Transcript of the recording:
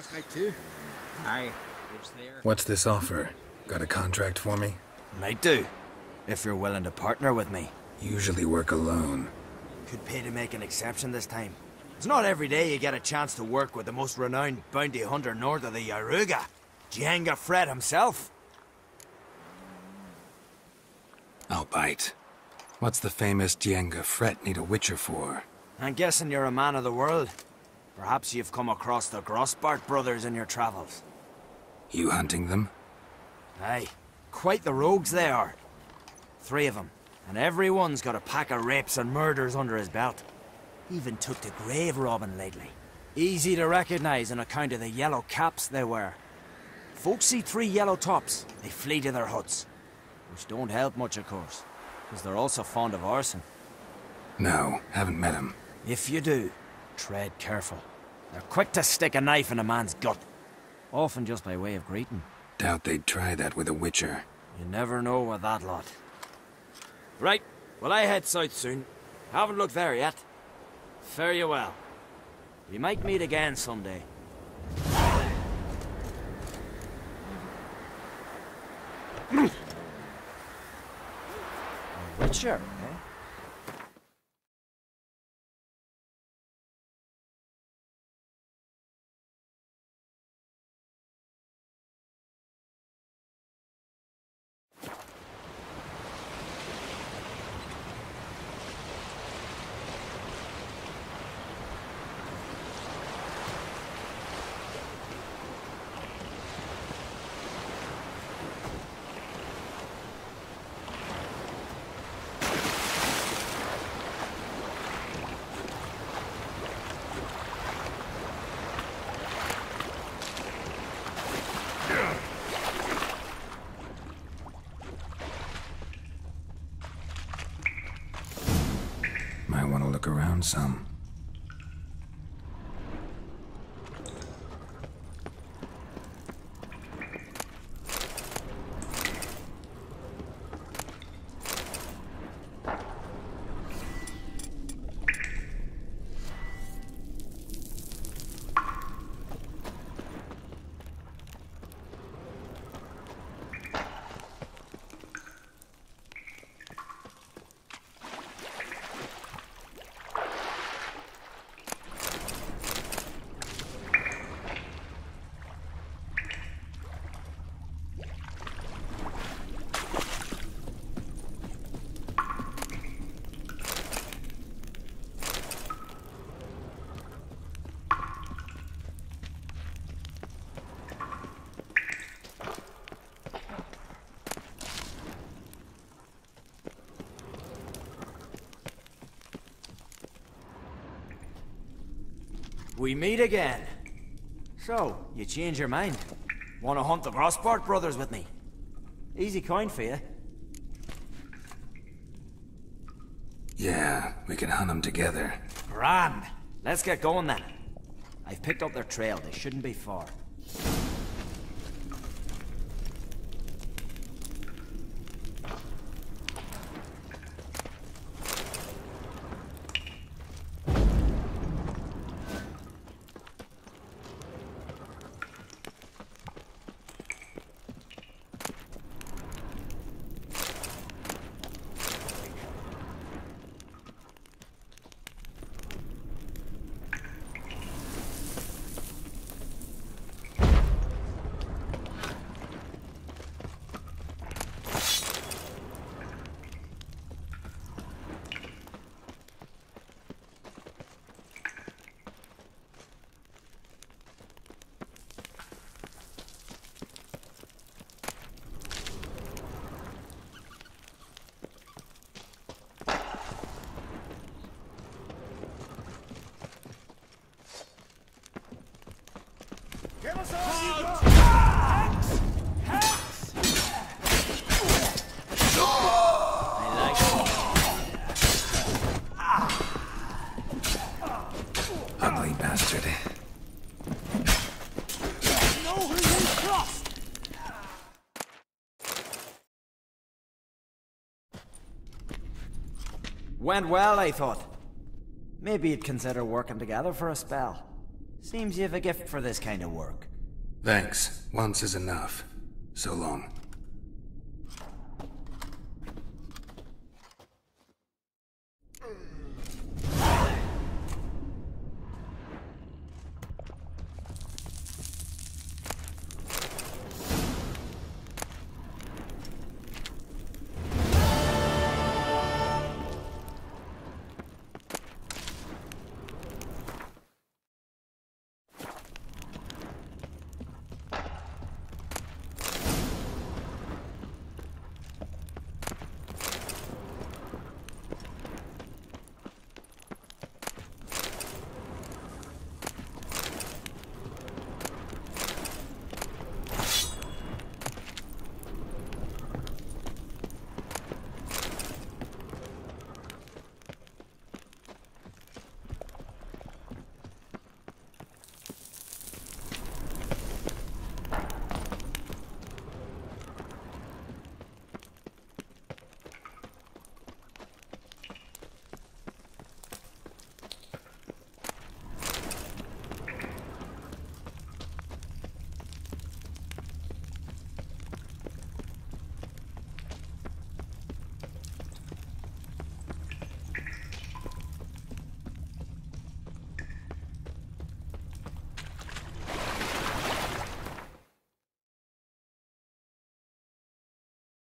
last night too. Aye. Lives there. What's this offer? Got a contract for me? Might do. If you're willing to partner with me. Usually work alone. Could pay to make an exception this time. It's not every day you get a chance to work with the most renowned bounty hunter north of the Yaruga, Jenge Frett himself. I'll bite. What's the famous Jenge Frett need a witcher for? I'm guessing you're a man of the world. Perhaps you've come across the Grossbart brothers in your travels. You hunting them? Aye, quite the rogues they are. Three of them, and everyone's got a pack of rapes and murders under his belt. Even took to grave robbing lately. Easy to recognize on account of the yellow caps they wear. Folks see three yellow tops, they flee to their huts. Which don't help much, of course, because they're also fond of arson. No, haven't met him. If you do, tread careful. They're quick to stick a knife in a man's gut. Often just by way of greeting. Doubt they'd try that with a witcher. You never know with that lot. Right, well I head south soon. Haven't looked there yet. Fare you well. We might meet again someday. A Witcher, eh? Might want to look around some. We meet again. So, you change your mind? Want to hunt the Grossbart brothers with me? Easy coin for you. Yeah, we can hunt them together. Grand. Let's get going then. I've picked up their trail. They shouldn't be far. Ugly bastard. Went well, I thought. Maybe you'd consider working together for a spell. Seems you have a gift for this kind of work. Thanks. Once is enough. So long.